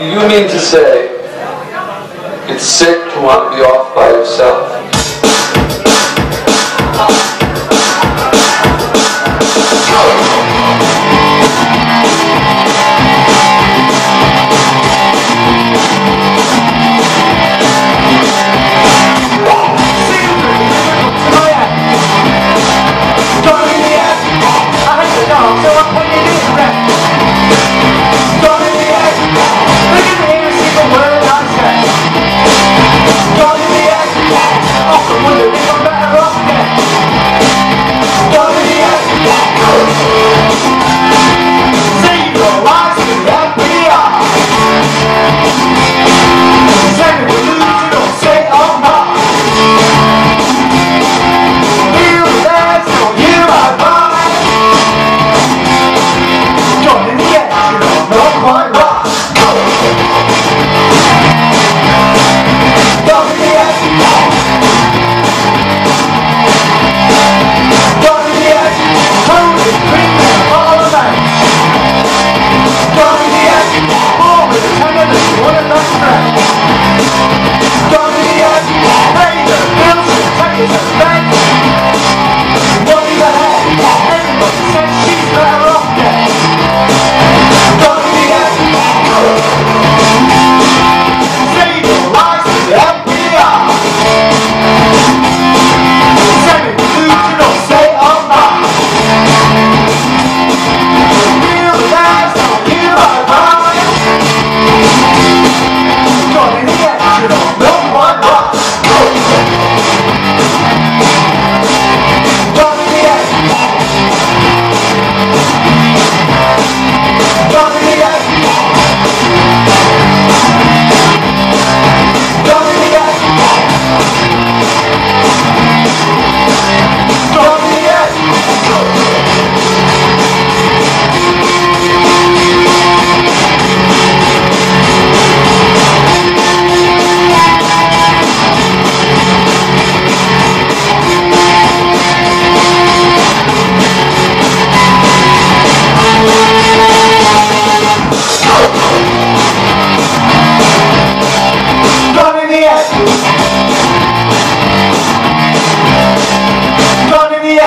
you mean to say it's sick to want to be off by yourself?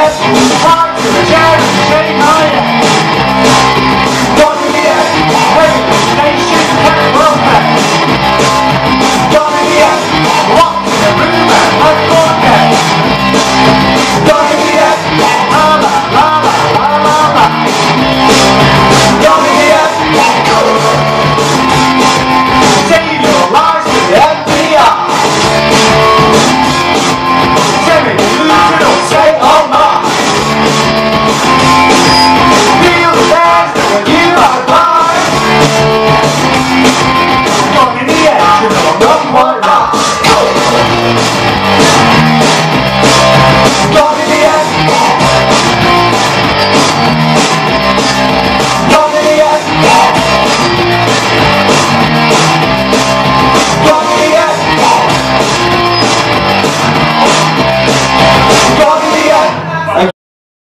Go